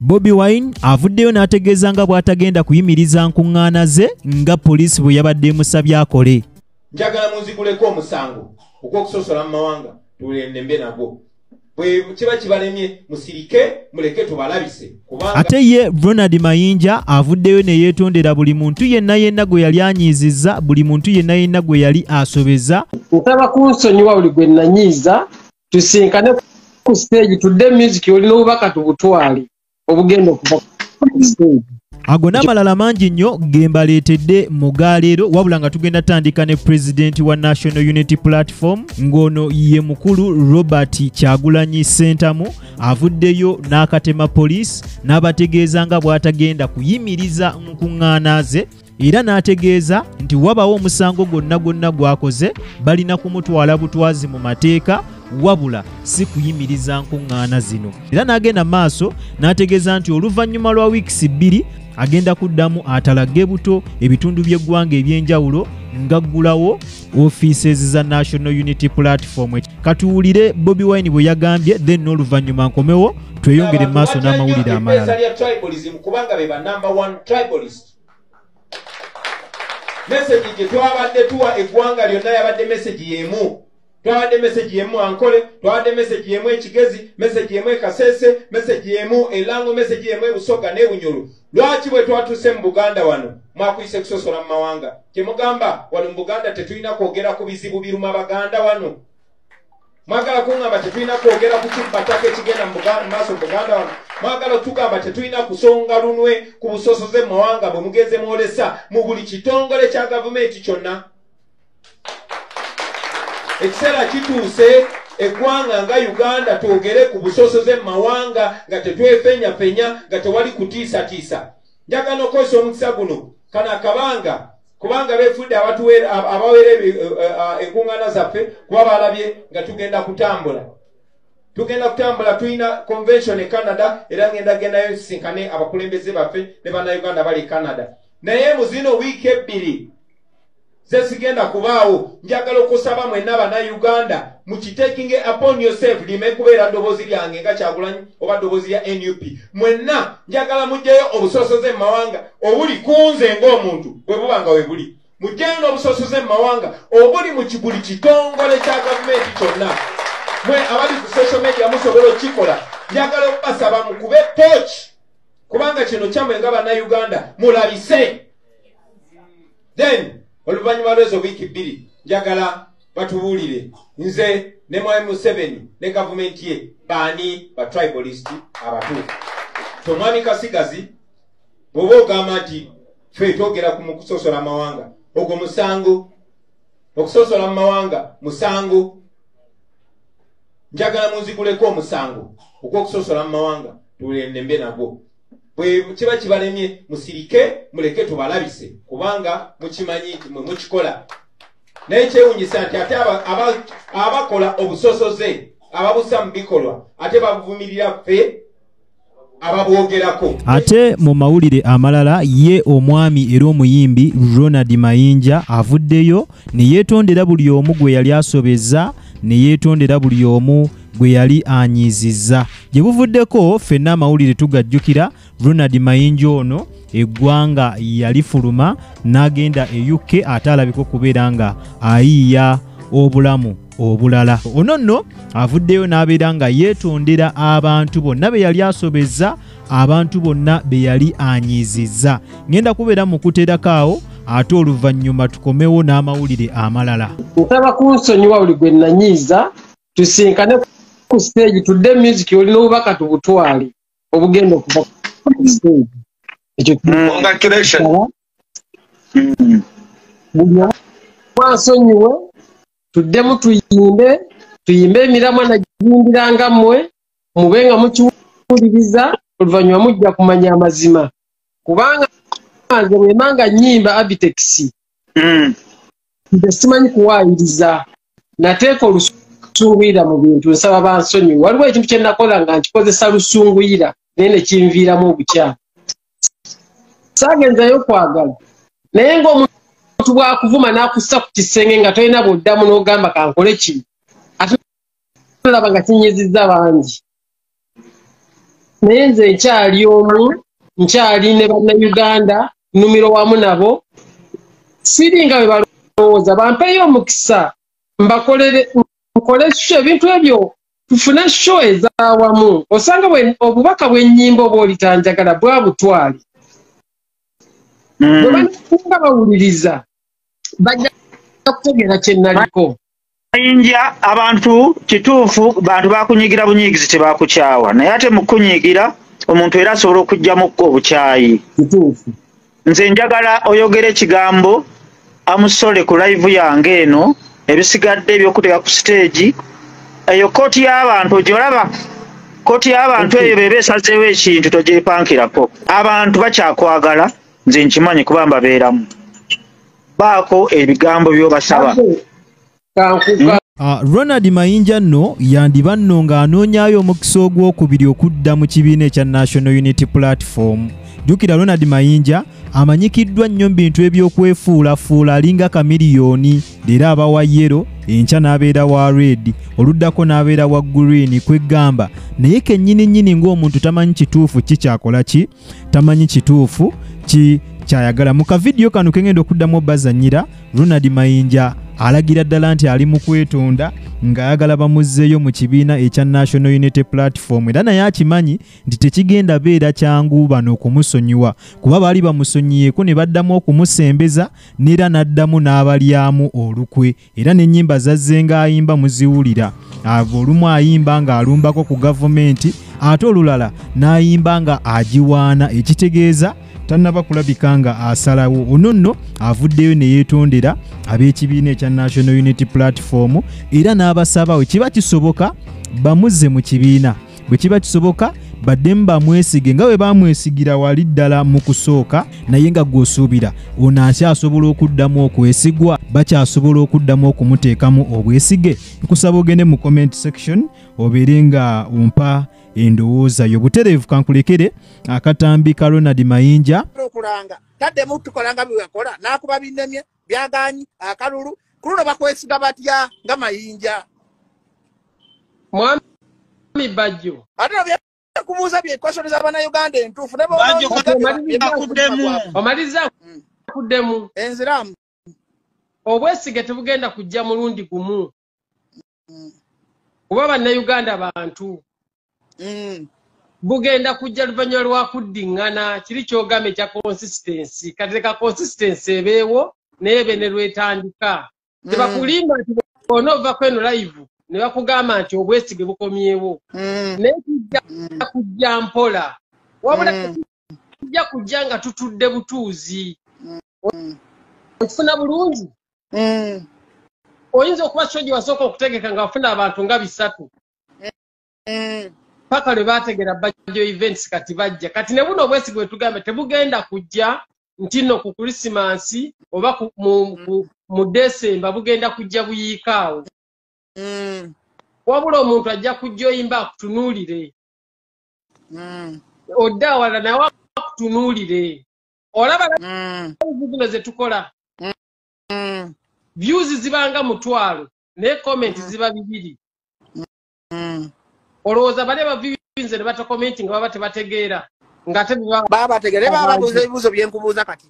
bobi wine avuddeyo n'ategeeza nga bw'atagenda kuyimiriza nkuŋŋaana ze nga poliisi bwe yabadde emusabye akole. Njagala munziguleko omusango ogw'okusosola mu mawanga tulembe nagwo. Kiba kibalemye musirike muleke tubalabise. Kubanga ate ye ronald mayinja avuddeyo ne yeetondera buli muntu yenna yenna gwe yali anyiizizza buli muntu yenna yenna gwe yali asobeza. Nsaba kunsonyiwa buli gwe nanyiiza tusinkane ku stage tudde music olina obubaka tubutwale obugenda okuva ago n'amalala mangi nnyo ge mbaleetedde mu gaaleero wabula nga tugenda tandika ne pulezidenti wa national unity platform ng'ono ye mukulu robert kyagulanyi sentamu avuddeyo n'akatema poliisi n'abategeeza nga bw'atagenda kuyimiriza nkuŋŋaana ze era n'ategeeza nti wabawo omusango gwonna gwonna gw'akoze balina kumutwala butwazi mu mateeka wabula si kuyimiriza nkuŋŋaana zino. Era n'agenda maaso n'ategeeza nti oluvannyuma lwa wiikisi bbiri agenda kuddamu atalagge buto ebitundu by'eggwanga ebyenjawulo ngaggulawo offices za national unity platform. Katuwulire bobi wine bwe yagambye then n'oluvannyuma nkomewo tweyongere mu maaso n'amawulire amalala. Kubanga be ba number one tribalist. Meseji gye twabadde tuwa eggwanga lyonna yabadde meseji y'emu twabadde meseji y'emu ankole twabadde meseji y'emu ekigezi meseji y'emu ekasese meseji y'emu elango meseji y'emu ebusoga n'ebunyolo lwaki bwe twatuuse mu buganda wano? Mwakuyise kusosola mu mawanga. Kyemugamba wano mu buganda tetulina kwogera ku bizibu biruma baganda wano. Mwagala kuŋŋamba tetulina kwogera ku kibataka ekigenda mu maaso mu buganda wano. Mwagala otugamba tetulina kusonga lunwe ku busosoze mu mawanga bwe mugenze mwolesa mu buli kitongole kya gavumenti kyonna ekiseera kituuse eggwanga nga uganda twogere ku busosoze mu mawanga nga tetwefenyafenya nga tewali kutiisatiisa. Njagala okozesa omukisa guno. Kano akabanga kubanga beefudde abatuweera- ab- abaweera ebi- eh, eh, enkuŋŋaana zaffe kuba balabye nga tugenda kutambula. Tugenda kutambula tulina convention e canada era ngenda gendayo nsinkane abakulembeze baffe ne bannayuganda bali e canada. Naye mu zino wiiki ebbiri ze sigenda kubaawo. Njagala okusaba mwenna abannayuganda mukitekinge upon yourself lime kubeera ddoboozi lyange nga kyagulanyi oba ddoboozi lya nup mwenna njagala mugjeyo obusosoze mu mawanga obuli kunze ng'omuntu bwe buba nga we buli. Mugjeyo n'obusosoze mu mawanga obuli mu buli kitongole kya gavumenti kyonna. Mwe abali ku social media musobola okukikola njagala okubasaba mukube tochi kubanga kino kyammwe nga bannayuganda mulabise. Then oluvannyuma lw'ezo wiiki bbiri njagala batubuulire. Nze ne mwami museveni ne gavumenti ye baani? Ba tribalist abatuufu. So omwami kasigazi bw'oba ogamba nti ffe twogera ku mu kusosola amawanga. Ogwo musango okusosola mu mawanga musango. Njagala munziguleko omusango ogw'okusosola mu mawanga tulembe nagwo bwe kiba kibalemye musirike muleke tubalabise. Kubanga mukimanyi nti mwe mukikola. Naye kyewunyisa nti ate aba- aba- abakola obusosoze ababusa mu bikolwa ate bavumirira ffe ababwogerako. Ate mu mawulire amalala ye omwami era omuyimbi ronald mayinja avuddeyo ne yeetondera buli omu gwe yali asobeza ne yeetondera buli omu gwe yali anyiizizza gye buvuddeko ffenna amawulire tugajjukira ronald mayinja ono eggwanga yalifuluma n'agenda e uk ate alabika okubeera nga ayiiya obulamu obulala. Ono nno avuddeyo n'abeera nga yeetondera abantu bonna be yali asobezza abantu bonna be yali anyiizizza. Ngenda kubeera mu kuteerako awo ate oluvannyuma tukomewo n'amawulire amalala. Nsaba kunsonyiwa buli gwe nanyiiza tusinkane ku stage tudde music olina obubaka tubutwale obugenda okuva ku stage. Ekyo Congratulations. tusaba buli omu mwansonyiwe tuddemu tuyimbe tuyimbe emiramwa nagiyimbira nga mmwe mube nga mukiwuliriza oluvannyuma mujja kumanya amazima. Kubanga nze bwemanga nyimba abitex. Mm. nze simanyi kuwaayiriza nateeka olusunguira mu bintu nsaba bansonyiwe waliwo ekintu kye nakola nga nkikozesa lusunguira naye ne kinviiramu obukyamu. Saagenzayo kwagala. Naye ng'omuntu bwakuvuma n'akussa ku kisenge nga tolina bwoddamu n'ogamba kankole kino ate olaba nga kinyizizza bangi. Naye nze nkyali omu nkyali ne bannayuganda nnumiro wamu nabo siri nga bwe balowooza bampeyo omukisa mbakolere nkole sho ebintu ebyo tufune sho ez'awamu osanga obubaka bw'ennyimba oba olitanjagala bwa butwali bwe banafunga bawuliriza bajja kutegeera kye naliko. Mayinja abantu kituufu bantu bakunyigira bunyigizi tebakukyawa naye ate mu kunyigira omuntu era asobola okugjamuko obukyayi. Kituufu. Nze njagala oyogere ekigambo amusole ku live yange eno ebisigadde ebyokuteeka ku stage eyo kooti y'abantu ogyolaba kooti y'abantu eyo beba esazeewo ekintu togyepankirako abantu bakyakwagala nze nkimanyi kuba mbabeeramu baako ebigambo by'obasaba. Uh, ronald mayinja nno yandiba nno ng'anoonyaayo omukisa ogwokubiri okudda mu kibiina ekya national unity platform jjukira ronald mayinja amanyikiddwa nnyo mu bintu ebyokwefuulafuula alinga kamiliyoni leero aba wa yero enkya n'abeera wa red oluddako n'abeera wa green kweggamba naye kennyini nnyini ng'omuntu tamanyi kituufu ki kyakola ki? Tamanyi kituufu ki kyayagala. Mu kavidiyo kano kengenda okuddamu obazanyira ronald mayinja alagira ddala nti ali mu kwetonda ng'ayagala bamuzzeeyo mu kibiina ekya national unity platform. Era naye akimanyi nti tekigenda beera kyangu bano okumusonyiwa kuba baali bamusonyiyeeko ne baddamu okumusembeza n'era n'addamu n'abalyamu olukwe. Era n'ennyimba zazze ng'ayimba muziwulira. Ava olumu ayimba ng'alumbako ku gavumenti ate olulala n'ayimba nga agiwaana ekitegeeza tannaba kulabika nga asalawo ono nno avuddeyo ne yeetondera ab'ekibiina ekya national unity platform era n'abasaba bwe kiba kisoboka bamuzze mu kibiina. Bwe kiba kisoboka baddemu bamwesige nga bwe bamwesigira wali ddala mu kusooka naye nga gw'osuubira ono akyasobola okuddamu okwesigwa bakyasobola okuddamu okumuteekamu obwesige? Nkusaba ogende mu comment section obeere nga ompa endowooza yo butereevu kankulekere akatambi ka ronald mayinja. Okulanga taddemu tukolanga byewakola nakuba binemye byaganyi akalulu ku luno bakwesiga batya nga mayinja? Mwami bajjo. Ate kubuuza byekwesoni z'abannayuganda entuufu ne Bajjo bawulanga Omaliriza bakuddemu. omaliza Mm. kuddemu enziramu. Obwesige tebugenda kujja mulundi gumu. Kuba bannayuganda bantu. Mm. bugenda kujja luvannyuma lwa kuddiŋŋana. Kiri kyogamba ekya consistency. Kateka consistency ebeewo naye be ne lwetandika. Tebakulimba nti bona ovako eno live ne bakugamba nti obwesige bukomyewo. Mm. naye tujja kujja mpola. Wabula Mm. tujja kujja nga tutudde butuuzi. Okifuna bulungi? Oyinza okuba kyo gye wasooka okutegeka nga wafuna abantu nga bisatu. Paka lwe bategera bajjo events kati bajja. Kati ne buno obwesige bwe tugambe tebugenda kujja nti nno ku krisimansi oba mu- desemba bugenda kujja buyiikaawo. Wabula omuntu ajja kujja oyimba akutunuulire Mm. odde awala nawe akutunuulire olaba Mm. zino ze tukola Mm. views zibanga mutwalo naye comment ziba bibiri Mm. olowooza bali abaviyinze ne batakomenti nga baba tebategeera ngate biba baabategere bababuuza ebibuuzo byenkubuuza kati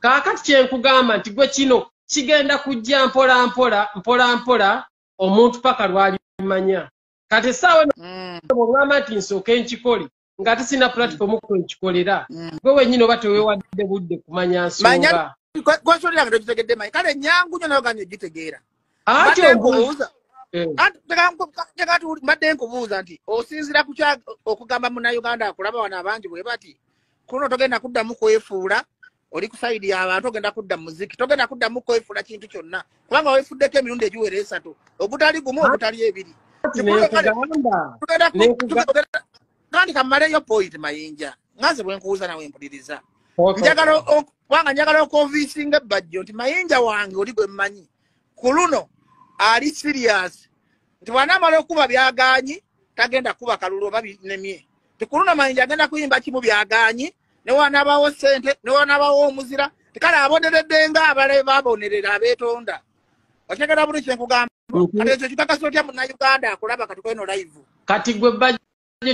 kaakati kyenkugamba nti gwe kino kigenda kujja mpola mpola mpola mpola omuntu paka lwalimanya. Kati essaawa Mm. bwogamba nti nsooke nkikole ng'ate sina platform kwenkikolera Mm. gwe wenyini oba teweewadde budde kumanya Manya- nsonga. Gwensonera nga togitegedde manyi kale nyangu nyo nayo ganye ogitegeera Mbadde nkubuuza. Eh, mbadde nkubuuza nti osinzira okugamba munnayuganda akulaba wano abangi bwe bati kuno togenda kuddamu kwefuula oli ku sayidi y'abantu ogenda kudda mu muziki togenda kuddamu kwefuula kintu kyonna. Kubanga weefuddeko emirundi egiwera esatu ogutali gumu ogutali ebiri. kandi kammaleyo point mayinja. Nganze bwenkubuuza nawe mpuliriza. Kubanga njagala okonvinsinga ebbajjo nti mayinja wange oli gwe mmanyi. Ku luno ali sirias nti bw'anaamala okuba byaganyi tagenda kuba kalulu oba binemye ti ku luno mayinja agenda kuyimba kimu byaganyi ne wanaabawo sente ne wanaabawo omuzira. Tikale aboneredde nga abalabe babonerera abeetonda. Otegera buli kyenkugamba Mhm. kati ekyo kikakasa otya munnayuganda akulaba kati kweno live? Kati gwe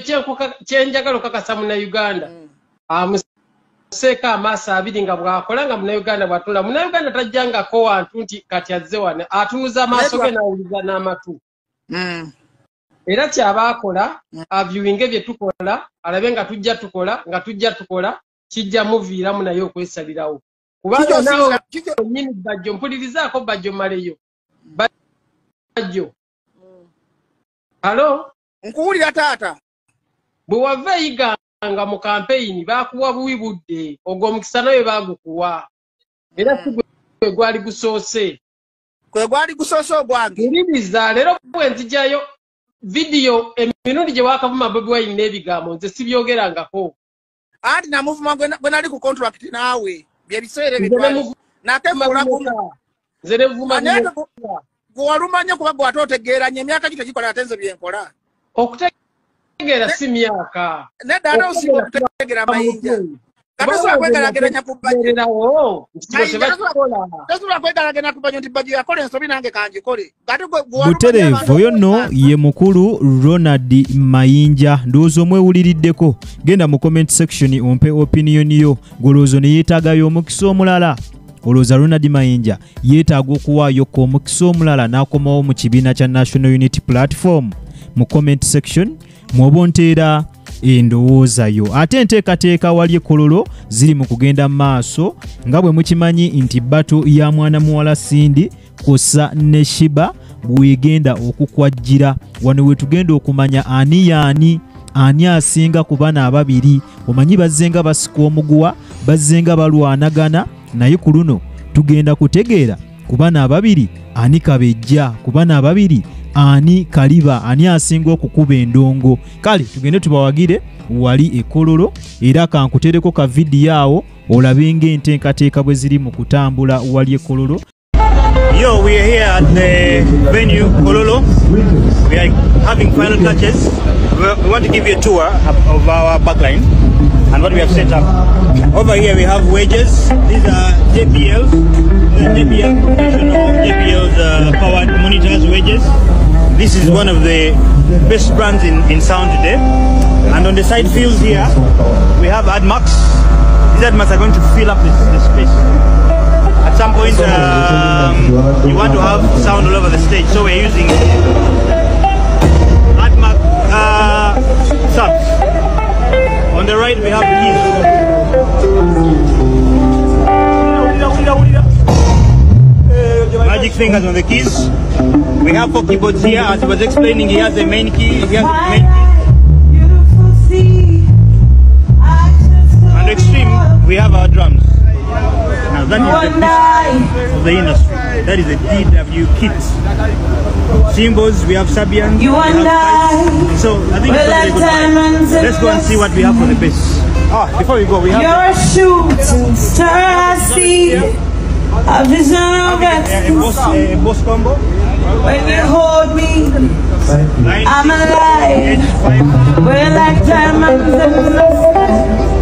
kyenkuka- kyenjagala okakasa munauganda Mm. amuseeko amaaso abiri nga bw'akola nga munauganda bw'atula munauganda tajjangako wantu nti kati azze wano. Atunuza amaaso ge n'awuliza n'amatu. Mm. Era kyaba akola avyuwinge bye tukola alabe nga tujja tukola nga tujja tukola kijja muviiramu naye okwesalirawo. Kubanga Kijjo naawe sinza- kijjo- nyini bajjo mpulirizaako bajjo maleyo bajjo. Halo? Nkuwulira taata. Bwe wava eyiganga mu kampeyini baakuwa buwi budde ogwo omukisa nawe baagukuwa. Era si gwe gwali gusoose. Kwe gwali gusoose ogwange. Muliriza leero bwe nzijayo vidiyo emirundi gye waakavuma bobi wine n'ebigambo nze sibyogerangako. Anti namuvuma gwe na- gwe nali ku contract naawe bye biseera nze nevuma gwe walumanye kuba gwe ate otegeeranye emyaka gi tegikola ate nze byenkola okutegeera si myaka. nedda ate osinga okutegeera mayinja katosobola kwegalageranya ku ererawo nti ku bajjo yakola ensobi nange walumanye butereevu oyo nno ye mukulu ronald mayinja ndowooza omwewuliriddeko genda mu comment section ompe opinion yo. Golowooza ne yeetaagayo omukisa omulala olowooza ronald mayinja yeetaaga okuwaayokka omukisa omulala n'akomawo mu kibiina kya national unity platform. Mu comment section mwoba onteera endowooza yo. Ate enteekateeka wali ekololo ziri mu kugenda mu maaso nga bwe mukimanyi nti bato ya mwana muwala sindi kosa ne shiba bwegenda okukwajjira. Wano we tugenda okumanya ani yaani ani asinga ku bana ababiri. Omanyi bazze nga basika omuguwa bazze nga balwanagana. Naye ku luno tugenda kutegeera ku bana ababiri ani kabejja ku bana ababiri ani kaliba ani asinga okukuba endongo kale tugende tubawagire wali ekololo era kankutereko ka vidiyo awo olabe ng'enteekateeka bwe ziri mu kutambula wali ekololo Yo, we are here at the venue, Kololo. We are having final touches. We want to give you a tour of our backline and what we have set up. Over here we have wages. These are JBLs, the JBL professional JBL's uh. This is one of the best brands in, in sound today. And on the side fields here, we have AdMax. These AdMax are going to fill up this, this space at some point um, you want to have sound all over the stage so we're using Atmac uh, subs on the right we have keys fingers on the keys we have four keyboards here as I was explaining he has the main key he has the main key and extreme we have our drums now that is the best of the industry. That is a DW kit. Cymbals, we have Sabian. You we and have pipes. I, So I think it's a good time. Let's go and see what we have for the bass. Ah, before we go, we have You're a shooting star, I see a vision of ecstasy. When you hold me, I'm alive. We're like diamonds in the sky.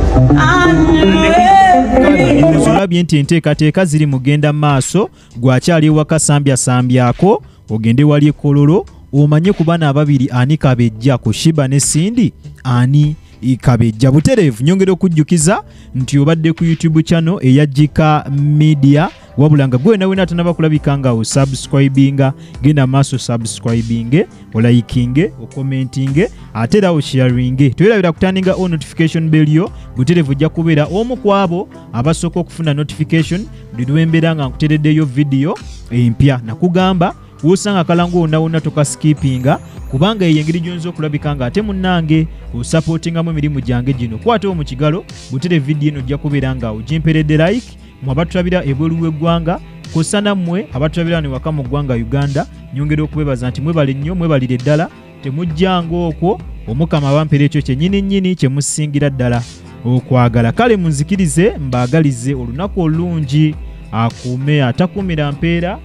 Olabye nti enteekateeka ziri mugenda maaso gwakyali ewaka sambyasambyaako ogende wali ekololo omanye ku bana ababiri ani kabejja ku shiba ne sindi ani kabejja butereevu. Nyongera okujjukiza nti obadde ku youtube channel eya jika media wabula nga gwe nawena tanaba kulabika nga osubscribinga genda maaso subscribinge olayikinge okomentinge ate era osharinge toyerabira kutandinga o notification bell yo butereevu ojja kubeera omu ku abo abasooka okufuna notification buli lwembeera nga nkutereddeyo vidiyo empya. Nakugamba wosanga akalango wonna wonna tokaskipinga kubanga eyo engeri gyonza okulabika nga ate munnange osapootingamu emirimu gyange gino. Kwatawo mu kigalo butere vidiyo eno ojja kubeera nga ogimperedde like mwe abatulabira ebweru w'eggwanga kosa nammwe abatulabira ne waka mu ggwanga uganda nyongera okubebaza nti mwebale nnyo mwebalire ddala temujjanga okwo omukama abampeera ekyo kyennyini nnyini kye musingira ddala okwagala. Kale munzikirize mbaagalize olunaku olungi akuume atakuumira mpeera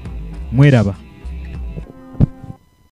mweraba